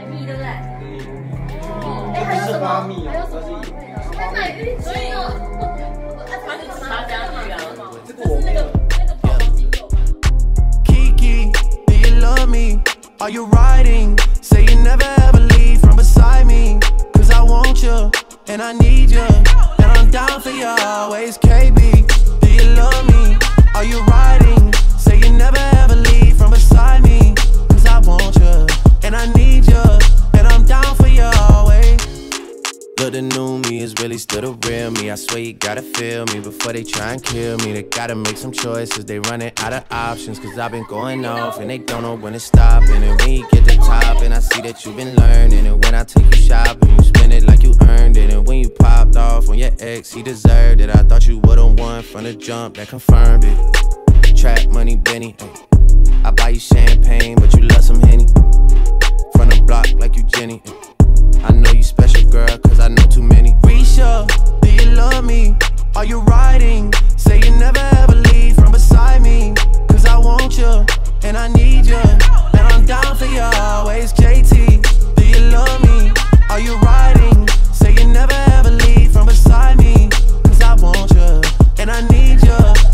甜蜜，对不对？哦，哎，还有什么？还有什么？还买浴巾哦，它是擦家具啊，这个我没有。 Kiki, do you love me? Are you riding? Say you never ever leave from beside me. Cause I want you, and I need you. And I'm down for you always, KB. The new me is really still the real me. I swear you gotta feel me before they try and kill me. They gotta make some choices. They running out of options. Cause I've been going off and they don't know when to stop. And then when you get the top, and I see that you've been learning. And when I take you shopping, you spend it like you earned it. And when you popped off on your ex, he deserved it. I thought you would've won from the jump that confirmed it. Trap money, Benny. ay. I buy you champagne, but you love some Henny. for you always, JT. Do you love me? Are you riding? Say you never ever leave from beside me. Cause I want you and I need you.